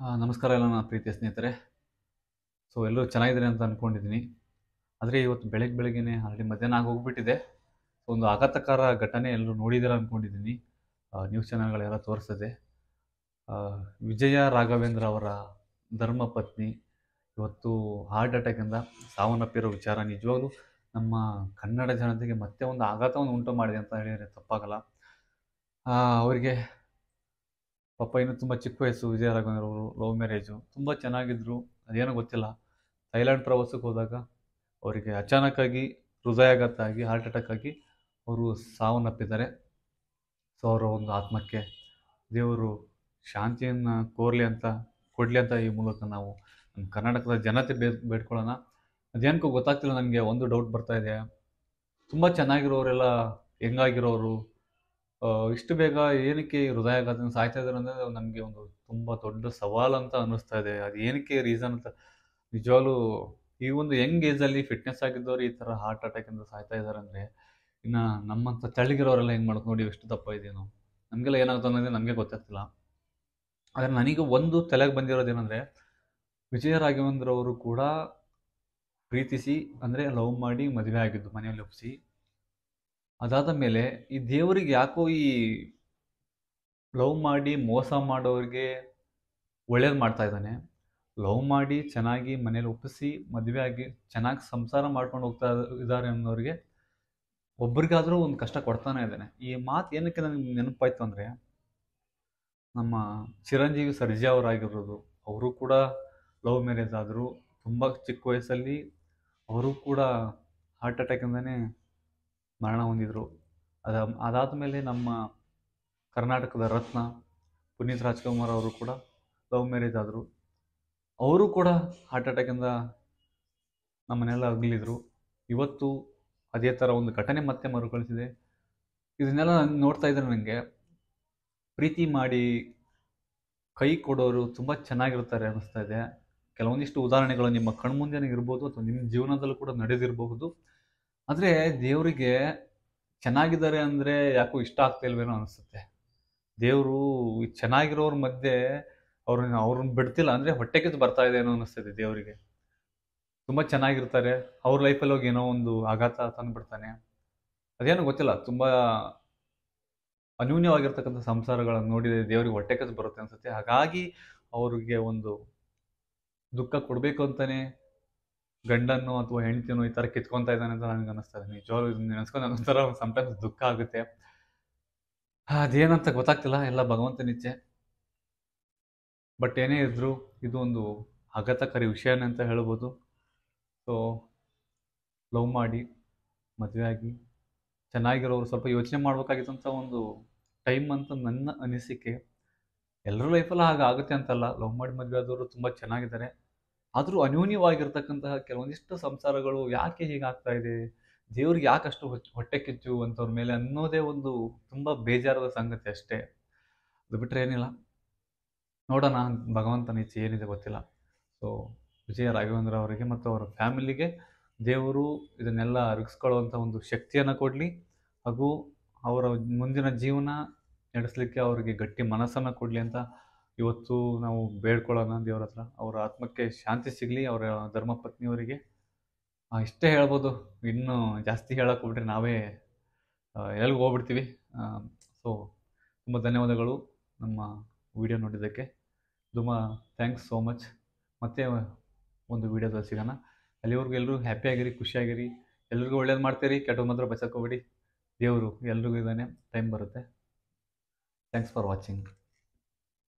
ನಮಸ್ಕಾರ ಎಲ್ಲ ನನ್ನ ಪ್ರೀತಿಯ ಸ್ನೇಹಿತರೆ. ಸೊ ಎಲ್ಲರೂ ಚೆನ್ನಾಗಿದ್ದಾರೆ ಅಂತ ಅಂದ್ಕೊಂಡಿದ್ದೀನಿ ಆದರೆ ಇವತ್ತು ಬೆಳಗ್ಗೆ ಬೆಳಗ್ಗೆನೇ ಆಲ್ರೆಡಿ ಮಧ್ಯಾಹ್ನ ಆಗಿ ಹೋಗ್ಬಿಟ್ಟಿದೆ. ಒಂದು ಆಘಾತಕಾರ ಘಟನೆ ಎಲ್ಲರೂ ನೋಡಿದ್ದೀರ ಅಂದ್ಕೊಂಡಿದ್ದೀನಿ ನ್ಯೂಸ್ ಚಾನಲ್ಗಳೆಲ್ಲ ತೋರಿಸ್ತದೆ ವಿಜಯ ರಾಘವೇಂದ್ರ ಅವರ ಧರ್ಮಪತ್ನಿ ಇವತ್ತು ಹಾರ್ಟ್ ಅಟ್ಯಾಕಿಂದ ಸಾವನ್ನಪ್ಪಿರೋ ವಿಚಾರ ನಿಜವಾಗ್ಲೂ ನಮ್ಮ ಕನ್ನಡ ಜನತೆಗೆ ಮತ್ತೆ ಒಂದು ಆಘಾತವನ್ನು ಉಂಟು ಮಾಡಿದೆ ಅಂತ ಹೇಳಿದರೆ ತಪ್ಪಾಗಲ್ಲ. ಅವರಿಗೆ ಪಾಪ ಇನ್ನು ತುಂಬ ಚಿಕ್ಕ ವಯಸ್ಸು ವಿಜಯ ಅವರು ಲವ್ ಮ್ಯಾರೇಜು ತುಂಬ ಚೆನ್ನಾಗಿದ್ದರು ಅದೇನೋ ಗೊತ್ತಿಲ್ಲ. ಥೈಲ್ಯಾಂಡ್ ಪ್ರವಾಸಕ್ಕೆ ಹೋದಾಗ ಅವರಿಗೆ ಅಚಾನಕ್ಕಾಗಿ ಹೃದಯಾಘಾತ ಆಗಿ ಹಾರ್ಟ್ ಅಟ್ಯಾಕ್ ಆಗಿ ಅವರು ಸಾವನ್ನಪ್ಪಿದ್ದಾರೆ. ಸೊ ಅವರ ಒಂದು ಆತ್ಮಕ್ಕೆ ದೇವರು ಶಾಂತಿಯನ್ನು ಕೋರಲಿ ಅಂತ, ಕೊಡಲಿ ಅಂತ ಈ ಮೂಲಕ ನಾವು ನಮ್ಮ ಕರ್ನಾಟಕದ ಜನತೆ ಬೇ, ಬೇಡ್ಕೊಳ್ಳೋಣ. ಅದೇನಕ್ಕೂ ಗೊತ್ತಾಗ್ತಿಲ್ಲ ನನಗೆ, ಒಂದು ಡೌಟ್ ಬರ್ತಾ ಇದೆ. ತುಂಬ ಚೆನ್ನಾಗಿರೋರೆಲ್ಲ ಹೆಂಗಾಗಿರೋರು ಇಷ್ಟು ಬೇಗ ಏನಕ್ಕೆ ಹೃದಯಾಘಾತದಿಂದ ಸಾಯ್ತಾ ಇದ್ದಾರೆ ಅಂದರೆ ನನಗೆ ಒಂದು ತುಂಬ ದೊಡ್ಡ ಸವಾಲು ಅಂತ ಅನ್ನಿಸ್ತಾ ಇದೆ. ಅದು ಏನಕ್ಕೆ ರೀಸನ್ ಅಂತ ನಿಜವಾಗ್ಲೂ ಈ ಒಂದು ಯಂಗ್ ಏಜಲ್ಲಿ ಫಿಟ್ನೆಸ್ ಆಗಿದ್ದವ್ರು ಈ ಥರ ಹಾರ್ಟ್ ಅಟ್ಯಾಕಿಂದ ಸಾಯ್ತಾ ಇದ್ದಾರೆ ಅಂದರೆ ಇನ್ನು ನಮ್ಮಂಥ ತೆಳ್ಳಗಿರೋರೆಲ್ಲ ಹೆಂಗೆ ಮಾಡೋದು ನೋಡಿ ಎಷ್ಟು ದಪ್ಪ ಇದೆಯೋ ನಮಗೆಲ್ಲ ಏನಾಗುತ್ತೆ ಅನ್ನೋದೇ ನಮಗೆ ಗೊತ್ತಾಗ್ತಿಲ್ಲ. ಆದರೆ ನನಗೆ ಒಂದು ತಲೆಗೆ ಬಂದಿರೋದೇನೆಂದರೆ ವಿಜಯ ರಾಘವೇಂದ್ರ ಅವರು ಕೂಡ ಪ್ರೀತಿಸಿ ಅಂದರೆ ಲವ್ ಮಾಡಿ ಮದುವೆ ಆಗಿದ್ದು ಮನೆಯಲ್ಲಿ ಒಪ್ಪಿಸಿ. ಅದಾದ ಮೇಲೆ ಈ ದೇವರಿಗೆ ಯಾಕೋ ಈ ಲವ್ ಮಾಡಿ ಮೋಸ ಮಾಡೋರಿಗೆ ಒಳ್ಳೇದು ಮಾಡ್ತಾ ಇದ್ದಾನೆ. ಲವ್ ಮಾಡಿ ಚೆನ್ನಾಗಿ ಮನೇಲಿ ಒಪ್ಪಿಸಿ, ಮದುವೆ ಆಗಿ ಚೆನ್ನಾಗಿ ಸಂಸಾರ ಮಾಡ್ಕೊಂಡು ಹೋಗ್ತಾ ಇದ್ದಾರೆ ಅನ್ನೋರಿಗೆ ಒಬ್ರಿಗಾದರೂ ಒಂದು ಕಷ್ಟ ಕೊಡ್ತಾನೆ ಇದ್ದಾನೆ. ಈ ಮಾತು ಏನಕ್ಕೆ ನನಗೆ ನೆನಪಾಯ್ತು ಅಂದರೆ, ನಮ್ಮ ಚಿರಂಜೀವಿ ಸರ್ಜಾ ಅವರಾಗಿರೋದು. ಅವರು ಕೂಡ ಲವ್ ಮ್ಯಾರೇಜ್ ಆದರು, ತುಂಬ ಚಿಕ್ಕ ವಯಸ್ಸಲ್ಲಿ ಅವರು ಕೂಡ ಹಾರ್ಟ್ ಅಟ್ಯಾಕಿಂದನೇ ಮರಣ ಹೊಂದಿದ್ರು. ಅದ, ಅದಾದ ಮೇಲೆ ನಮ್ಮ ಕರ್ನಾಟಕದ ರತ್ನ ಪುನೀತ್ ರಾಜ್ಕುಮಾರ್ ಅವರು ಕೂಡ ಲವ್ ಮ್ಯಾರೇಜ್ ಆದರು. ಅವರು ಕೂಡ ಹಾರ್ಟ್ ಅಟ್ಯಾಕಿಂದ ನಮ್ಮನ್ನೆಲ್ಲ ಅಗಲಿದ್ರು. ಇವತ್ತು ಅದೇ ಥರ ಒಂದು ಘಟನೆ ಮತ್ತೆ ಮರುಕಳಿಸಿದೆ. ಇದನ್ನೆಲ್ಲ ನಾನು ನೋಡ್ತಾ ಇದ್ರೆ ನನಗೆ ಪ್ರೀತಿ ಮಾಡಿ ಕೈ ಕೊಡೋರು ತುಂಬ ಚೆನ್ನಾಗಿರ್ತಾರೆ ಅನ್ನಿಸ್ತಾ ಇದೆ. ಕೆಲವೊಂದಿಷ್ಟು ಉದಾಹರಣೆಗಳು ನಿಮ್ಮ ಕಣ್ಮುಂದೆನೇ ಇರ್ಬೋದು ಅಥವಾ ನಿಮ್ಮ ಜೀವನದಲ್ಲೂ ಕೂಡ ನಡೆದಿರಬಹುದು. ಆದರೆ ದೇವರಿಗೆ ಚೆನ್ನಾಗಿದ್ದಾರೆ ಅಂದರೆ ಯಾಕೋ ಇಷ್ಟ ಆಗ್ತಾ ಇಲ್ವೇನೋ ಅನಿಸುತ್ತೆ. ದೇವರು ಚೆನ್ನಾಗಿರೋರ ಮಧ್ಯೆ ಅವ್ರನ್ನ ಅವ್ರನ್ನ ಬಿಡ್ತಿಲ್ಲ ಅಂದರೆ ಕಿತ್ತು ಬರ್ತಾ ಇದೆ ಏನೋ ಅನಿಸ್ತದೆ ದೇವರಿಗೆ. ತುಂಬ ಚೆನ್ನಾಗಿರ್ತಾರೆ. ಅವ್ರ ಲೈಫಲ್ಲಿ ಹೋಗಿ ಏನೋ ಒಂದು ಆಘಾತ ತಂದುಬಿಡ್ತಾನೆ. ಅದೇನೋ ಗೊತ್ತಿಲ್ಲ, ತುಂಬ ಅನ್ಯೂನ್ಯವಾಗಿರ್ತಕ್ಕಂಥ ಸಂಸಾರಗಳನ್ನು ನೋಡಿದರೆ ದೇವರಿಗೆ ಹೊಟ್ಟೆ ಕಸ ಬರುತ್ತೆ ಅನಿಸುತ್ತೆ. ಹಾಗಾಗಿ ಅವ್ರಿಗೆ ಒಂದು ದುಃಖ ಕೊಡಬೇಕು ಅಂತಲೇ ಗಂಡನ್ನು ಅಥವಾ ಹೆಂಡತಿನೋ ಈ ಥರ ಕಿತ್ಕೊತಾ ಇದ್ದಾನೆ ಅಂತ ನನಗೆ ಅನಿಸ್ತದೆ ನಿಜವಾಗ್ಲೂ ನೆನೆಸ್ಕೊಂಡು ಒಂಥರ ಸಮ್ಟೈಮ್ಸ್ ದುಃಖ ಆಗುತ್ತೆ. ಅದೇನಂತ ಗೊತ್ತಾಗ್ತಿಲ್ಲ. ಎಲ್ಲ ಭಗವಂತನ ಇಚ್ಛೆ. ಬಟ್ ಏನೇ ಇದ್ದರೂ ಇದು ಒಂದು ಆಘಾತಕಾರಿ ವಿಷಯನೇ ಅಂತ ಹೇಳ್ಬೋದು. ಸೊ ಲವ್ ಮಾಡಿ, ಮದುವೆ ಚೆನ್ನಾಗಿರೋರು ಸ್ವಲ್ಪ ಯೋಚನೆ ಮಾಡಬೇಕಾಗಿತ್ತಂತ ಒಂದು ಟೈಮ್ ಅಂತ ನನ್ನ ಅನಿಸಿಕೆ. ಎಲ್ಲರೂ ಲೈಫಲ್ಲಿ ಹಾಗೆ ಆಗುತ್ತೆ ಅಂತಲ್ಲ. ಲವ್ ಮಾಡಿ ಮದುವೆ ಆದವರು ತುಂಬ ಚೆನ್ನಾಗಿದ್ದಾರೆ. ಆದರೂ ಅನ್ಯೂನ್ಯವಾಗಿರ್ತಕ್ಕಂತಹ ಕೆಲವೊಂದಿಷ್ಟು ಸಂಸಾರಗಳು ಯಾಕೆ ಹೀಗಾಗ್ತಾ ಇದೆ? ದೇವ್ರಿಗೆ ಯಾಕಷ್ಟು ಹೊಟ್ಟೆ ಕಿಚ್ಚು ಅಂತವ್ರ ಮೇಲೆ ಅನ್ನೋದೇ ಒಂದು ತುಂಬ ಬೇಜಾರದ ಸಂಗತಿ ಅಷ್ಟೇ. ಅದು ಬಿಟ್ಟರೆ ಏನಿಲ್ಲ. ನೋಡೋಣ ಭಗವಂತನ ಇಚ್ಛೆ ಏನಿದೆ ಗೊತ್ತಿಲ್ಲ. ಸೊ ವಿಜಯ ರಾಘವೇಂದ್ರ ಅವರಿಗೆ ಮತ್ತು ಅವರ ಫ್ಯಾಮಿಲಿಗೆ ದೇವರು ಇದನ್ನೆಲ್ಲ ಅರಗಿಸ್ಕೊಳ್ಳುವಂಥ ಒಂದು ಶಕ್ತಿಯನ್ನು ಕೊಡಲಿ. ಹಾಗೂ ಅವರ ಮುಂದಿನ ಜೀವನ ನಡೆಸಲಿಕ್ಕೆ ಅವರಿಗೆ ಗಟ್ಟಿ ಮನಸ್ಸನ್ನು ಕೊಡಲಿ ಅಂತ ಇವತ್ತು ನಾವು ಬೇಡ್ಕೊಳ್ಳೋಣ ದೇವ್ರ ಹತ್ರ. ಅವರ ಆತ್ಮಕ್ಕೆ ಶಾಂತಿ ಸಿಗಲಿ, ಅವರ ಧರ್ಮಪತ್ನಿಯವರಿಗೆ. ಇಷ್ಟೇ ಹೇಳ್ಬೋದು. ಇನ್ನೂ ಜಾಸ್ತಿ ಹೇಳಕ್ಕೆ ಹೋಗ್ಬಿಟ್ರೆ ನಾವೇ ಎಲ್ಲಿಗೆ ಹೋಗ್ಬಿಡ್ತೀವಿ. ಸೊ ತುಂಬ ಧನ್ಯವಾದಗಳು ನಮ್ಮ ವಿಡಿಯೋ ನೋಡಿದ್ದಕ್ಕೆ. ತುಂಬ ಥ್ಯಾಂಕ್ಸ್ ಸೋ ಮಚ್ ಮತ್ತೆ ಒಂದು ವಿಡಿಯೋದಲ್ಲಿ ಸಿಗೋಣ ಅಲ್ಲಿವರೆಗೂ ಎಲ್ಲರೂ ಹ್ಯಾಪಿಯಾಗಿರಿ ಖುಷಿಯಾಗಿರಿ ಎಲ್ರಿಗೂ ಒಳ್ಳೇದು ಮಾಡ್ತೀರಿ. ಕೆಟ್ಟದ್ದು ಮಾತ್ರ ಬಚಾಕೋಬೇಡಿ ದೇವರು ಎಲ್ರಿಗೂ ಇದ್ದಾನೆ. ಟೈಮ್ ಬರುತ್ತೆ. Thanks for watching